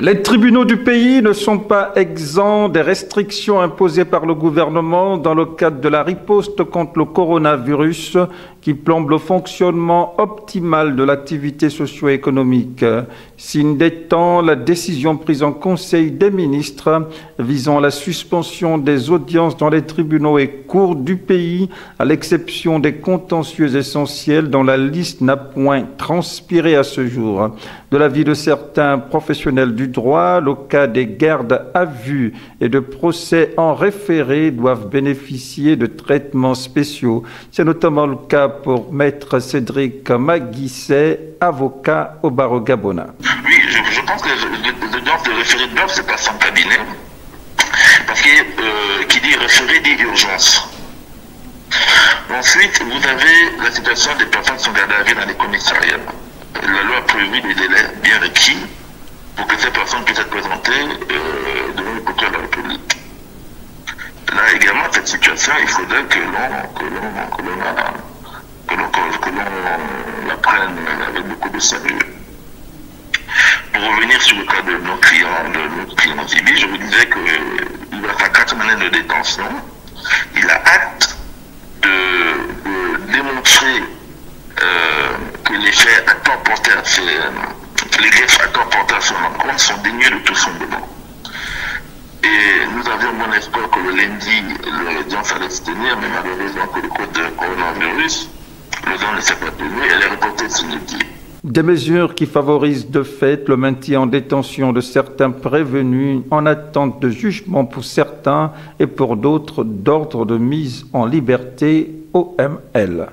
Les tribunaux du pays ne sont pas exempts des restrictions imposées par le gouvernement dans le cadre de la riposte contre le coronavirus qui plombe le fonctionnement optimal de l'activité socio-économique. Signe des la décision prise en Conseil des ministres visant la suspension des audiences dans les tribunaux et cours du pays, à l'exception des contentieux essentiels dont la liste n'a point transpiré à ce jour. De l'avis de certains professionnels du droit, le cas des gardes à vue et de procès en référé doivent bénéficier de traitements spéciaux. C'est notamment le cas pour Maître Cédric Maguisset, avocat au barreau Gabona. Oui, je, pense que l'audience de référé de c'est pas son cabinet. Parce que euh, qui dit référé dit urgence. Ensuite, vous avez la situation des personnes qui sont gardées à vue dans les commissariats. La loi a prévu des délais bien requis pour que ces personnes puissent être présentées euh, devant le procureur de la République. Là également, cette situation, il faudrait que l'on avec beaucoup de sérieux. Pour revenir sur le cas de nos clients, de notre client je vous disais qu'il a fait quatre années de détention. Il a hâte de, démontrer euh, que les faits portés à ses, les greffes à temps portés à son encontre sont dénués de tout fondement. Et nous avions bon espoir que le lundi, l'audience allait se tenir, mais malheureusement que le code de coronavirus des mesures qui favorisent de fait le maintien en détention de certains prévenus en attente de jugement pour certains et pour d'autres d'ordre de mise en liberté OML.